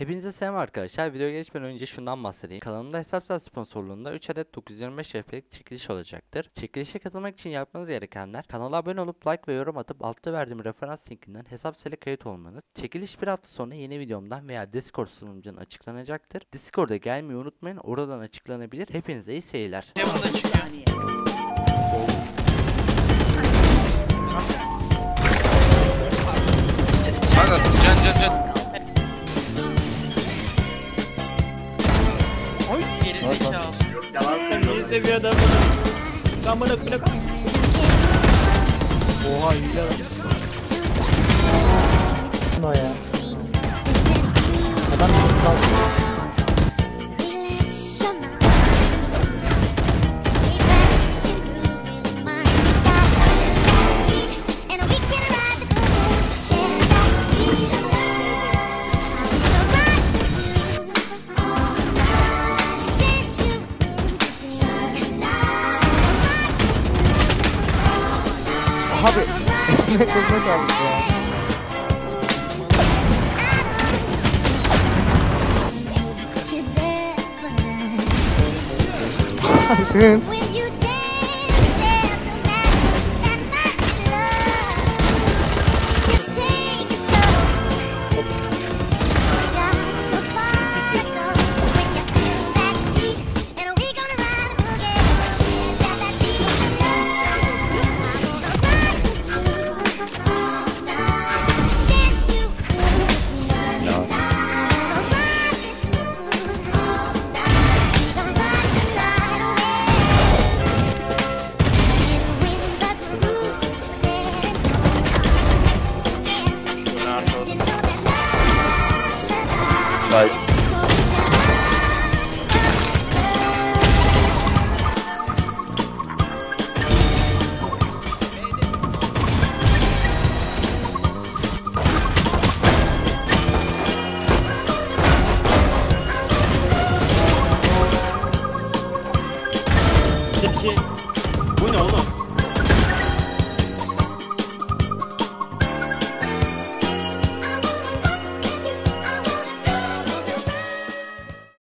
Hepinize selam arkadaşlar. Videoya geçmeden önce şundan bahsedeyim. Kanalımda Hesapsal sponsorluğunda 3 adet 925 FP'lik çekiliş olacaktır. Çekilişe katılmak için yapmanız gerekenler kanala abone olup like ve yorum atıp altta verdiğim referans linkinden Hesapsal'e kayıt olmanız. Çekiliş bir hafta sonra yeni videomdan veya Discord sunucundan açıklanacaktır. Discord'a gelmeyi unutmayın. Oradan açıklanabilir. Hepinize iyi seyirler. Zekalı. Sen niye seviyor adamı? Sen bana bırak. Oha iyi lan. Abi ekmek ekmek aldık ya. Abi senin Çekil.